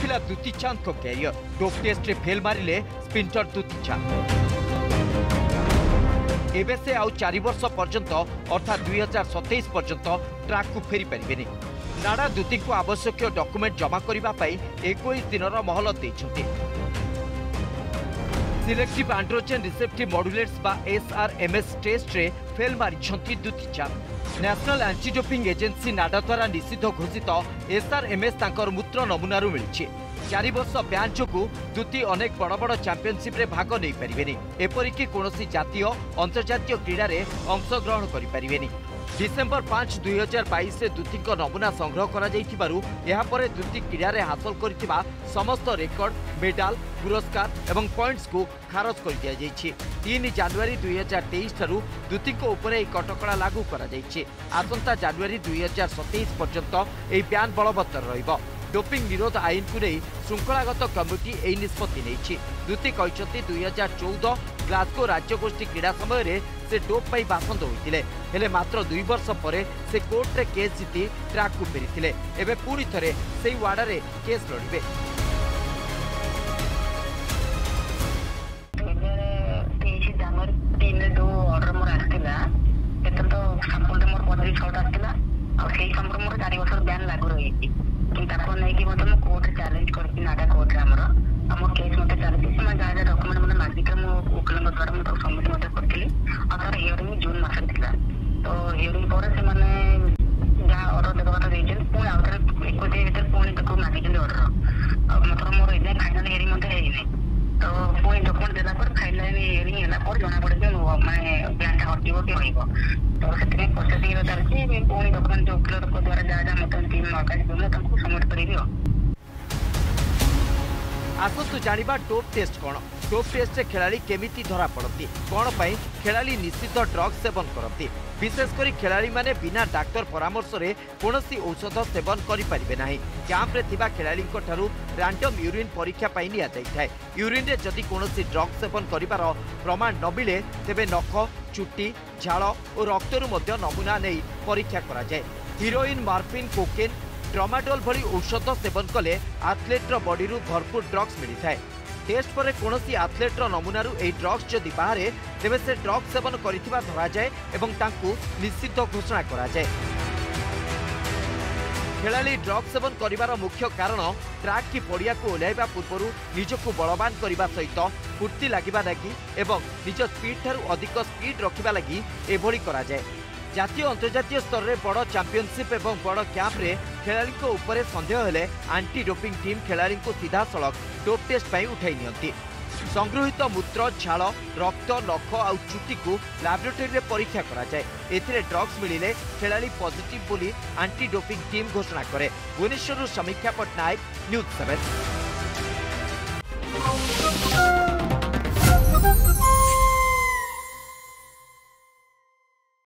ଥିଲା ଦୁତି ଚାନ୍ଦଙ୍କ career dope ଟେଷ୍ଟରେ ଫେଲ୍ ମାରିଲେ ସ୍ପିଣ୍ଟର ଦୁତି ଚାନ୍ଦ ଏବେ ସେ ଆଉ ଚାରି ବର୍ଷ ପର୍ଯ୍ୟନ୍ତ ଅର୍ଥାତ୍ ଦୁଇ ହଜାର ସତେଇଶ ପର୍ଯ୍ୟନ୍ତ ଟ୍ରାକ୍କୁ ଫେରିପାରିବେନି ନାଡା ଦୁତିଙ୍କୁ ଆବଶ୍ୟକୀୟ ଡକୁମେଣ୍ଟ ଜମା କରିବା ପାଇଁ ଏକୋଇଶ ଦିନର ମହଲତ ଦେଇଛନ୍ତି সিলেক্টিভ আন্ড্রোজেন রিসেপ্টিভ মডুলেটস বা এসআরএমএস টেস্টে ফেল মারিছন্তি দুটি চাপ ন্যাশনাল আন্টিডোপিং এজেন্সি নাডা দ্বারা নিষিদ্ধ ঘোষিত এসআরএমএস তাঁর মূত্র নমুনার মিলছে চারি বর্ষ ব্যান যোগু দুটি অনেক বড় বড় চ্যাম্পিয়নশিপে ভাগ নেই পারিবেনি এপরিকি কৌশি জাতীয় অন্তর্জাতীয় ক্রীড়ার অংশগ্রহণ করে ডিসেম্বর পাঁচ দুই হাজার বাইশে দ্যুতিঙ্ক নমুনা সংগ্রহ করা যাইতিবারু এরপরে দ্যুতি ক্রীড়ায় হাসল করে সমস্ত রেকর্ড মেডাল পুরস্কার এবং পয়েন্টসকু খারজ করে দিয়াযাইছি তিন জানুয়ারি দুই হাজার তেইশ ঠার দ্যুতিঙ্ক উপরে এই কটকা লাগু করা যাইছে আসন্তা জানুয়ারি দুই হাজার সতেইশ পর্যন্ত এই ব্যান বলবত্তর রহব ଡୋପିଂ ନିରୋଧ ଆଇନକୁ ନେଇ ଶୃଙ୍ଖଳାଗତ କମିଟି ଏହି ନିଷ୍ପତ୍ତି ନେଇଛି ଦୂତି କହିଛନ୍ତି ଦୁଇ ହଜାର ଚଉଦ ଗ୍ଲାସ୍କୋ ରାଜ୍ୟଗୋଷ୍ଠୀ କ୍ରୀଡ଼ା ସମୟରେ ସେ ଡୋପ୍ ପାଇଁ ବାସନ୍ଦ ହୋଇଥିଲେ ହେଲେ ମାତ୍ର ଦୁଇ ବର୍ଷ ପରେ ସେ କୋର୍ଟରେ କେସ୍ ଜିତି ଟ୍ରାକ୍କୁ ଫେରିଥିଲେ ଏବେ ପୁଣି ଥରେ ସେହି ୱାର୍ଡରେ କେସ୍ ଲଢ଼ିବେ ଆସିଥିଲା ସେଇ ସମ୍ପର୍କ ତାକୁ ନେଇକି ମଧ୍ୟ ମୁଁ କୋର୍ଟରେ ଚ୍ୟାଲେଞ୍ଜ କରିଛି ନାଟା କୋର୍ଟରେ ଆମର ଆମ କେସ୍ ମଧ୍ୟ ଚାଲିଛି ସେମାନେ ଯାହା ଯାହା ଡକୁମେଣ୍ଟ ମୋତେ ମାଗିଥିଲେ ମୁଁ ଓକିଲଙ୍କ ଦ୍ୱାରା ମୁଁ ତାକୁ ସବମିଟ୍ ମଧ୍ୟ କରିଥିଲି ଆଉ ତାର ହିୟରିଂ ଜୁନ୍ ମାସରେ ଥିଲା ତ ହିୟରିଂ ପରେ ସେମାନେ ଯାହା ଅର୍ଡର ଦେବା କଥା ଦେଇଛନ୍ତି ପୁଣି ଆଉ ଥରେ ଏକୋଇଶ ଦିନ ଭିତରେ ପୁଣି ତାକୁ ମାଗିଛନ୍ତି ଅର୍ଡର ଆଉ ମାତ୍ର ମୋର ଏଇଟା ଫାଇନାଲ ହିୟରିଂ ମଧ୍ୟ ହେଇନି ତ ପୁଣି ଡକୁମେଣ୍ଟ ଦେଲା ପରେ ଫାଇନାଲ ହିୟରିଂ ହେଲା ପରେ ଜଣାପଡ଼େ ଯେ ମାନେ ఉద్యోగం భవిష్యత్తుని కొత్త తీరు తరచి మేము పోని దొక్కని జోకుల ద్వారా జాజా మొత్తం టీమ్ ତାଙ୍କୁ ସମର୍ଥ କରିବି ଆଉ ଆସନ୍ତୁ ଜାଣିବା ଡୋପ୍ କ'ଣ ସ୍କୋପ୍ ଟେଷ୍ଟରେ ଖେଳାଳି କେମିତି ଧରାପଡ଼ନ୍ତି କ'ଣ ପାଇଁ ଖେଳାଳି ନିଶ୍ଚିତ ଡ୍ରଗ୍ସ ସେବନ କରନ୍ତି ବିଶେଷ କରି ଖେଳାଳିମାନେ ବିନା ଡାକ୍ତର ପରାମର୍ଶରେ କୌଣସି ଔଷଧ ସେବନ କରିପାରିବେ ନାହିଁ କ୍ୟାମ୍ପରେ ଥିବା ଖେଳାଳିଙ୍କଠାରୁ ରାଣ୍ଡମ୍ ୟୁରିନ୍ ପରୀକ୍ଷା ପାଇଁ ନିଆଯାଇଥାଏ ୟୁରିନ୍ରେ ଯଦି କୌଣସି ଡ୍ରଗ୍ସ ସେବନ କରିବାର ପ୍ରମାଣ ନ ମିଳେ ତେବେ ନଖ ଚୁଟି ଝାଳ ଓ ରକ୍ତରୁ ମଧ୍ୟ ନମୁନା ନେଇ ପରୀକ୍ଷା କରାଯାଏ ହିରୋଇନ୍ ମାର୍ଫିନ୍ କୋକେନ୍ ଟ୍ରମାଡୋଲ୍ ଭଳି ଔଷଧ ସେବନ କଲେ ଆଥଲେଟ୍ର ବଡିରୁ ଭରପୁର ଡ୍ରଗ୍ସ ମିଳିଥାଏ টেস্ট পরে কৌশি আথলেটর নমুনার এই ড্রগ্স যদি বাহারে তেমনি সে ড্রগ্স সেবন করে ধরা যায় এবং তাঁকু নিষিদ্ধ ঘোষণা করা যায় ଖେଳାଳି ଡ୍ରଗ୍ ସେବନ କରିବାର ମୁଖ୍ୟ କାରଣ ଟ୍ରାକ୍ କି ପଡ଼ିଆକୁ ଓହ୍ଲାଇବା ପୂର୍ବରୁ ନିଜକୁ ବଳବାନ କରିବା ସହିତ ଫୁର୍ତ୍ତି ଲାଗିବା ଲାଗି ଏବଂ ନିଜ ସ୍ପିଡ୍ଠାରୁ ଅଧିକ ସ୍ପିଡ୍ ରଖିବା ଲାଗି ଏଭଳି କରାଯାଏ ଜାତୀୟ ଅନ୍ତର୍ଜାତୀୟ ସ୍ତରରେ ବଡ଼ ଚାମ୍ପିଅନସିପ୍ ଏବଂ ବଡ଼ କ୍ୟାମ୍ପରେ ଖେଳାଳିଙ୍କ ଉପରେ ସନ୍ଦେହ ହେଲେ ଆଣ୍ଟି ଡୋପିଂ ଟିମ୍ ଖେଳାଳିଙ୍କୁ ସିଧାସଳଖ ଡୋପ୍ ଟେଷ୍ଟ ପାଇଁ ଉଠାଇ ନିଅନ୍ତି ସଂଗୃହୀତ ମୂତ୍ର ଛାଳ ରକ୍ତ ନଖ ଆଉ ଚୁଟିକୁ ଲାବୋରେଟୋରୀରେ ପରୀକ୍ଷା କରାଯାଏ ଏଥିରେ ଡ୍ରଗ୍ସ ମିଳିଲେ ଖେଳାଳି ପଜିଟିଭ୍ ବୋଲି ଆଣ୍ଟି ଡୋପିଂ ଟିମ୍ ଘୋଷଣା କରେ ଭୁବନେଶ୍ୱରରୁ ସମୀକ୍ଷା ପଟ୍ଟନାୟକ ନ୍ୟୁଜ୍ ସେଭେନ୍